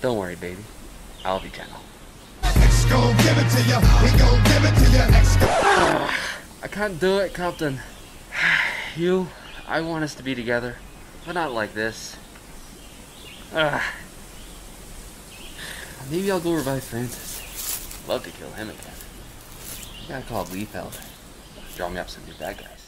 Don't worry, baby. I'll be gentle. X gon' give it to ya. He gon' give it to ya. X gon' I can't do it, Captain. You, I want us to be together, but not like this. Ugh. Maybe I'll go revive Francis. Love to kill him again. I gotta call Liefeld. Draw me up some new bad guys.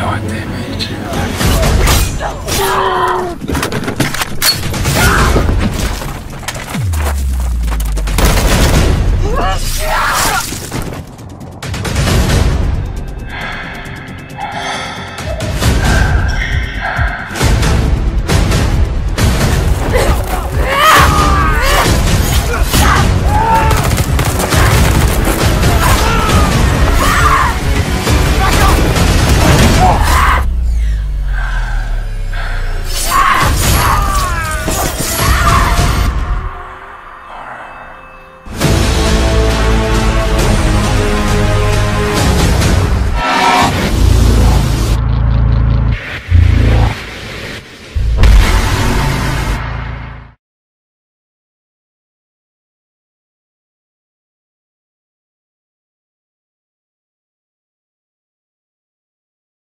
God damn it.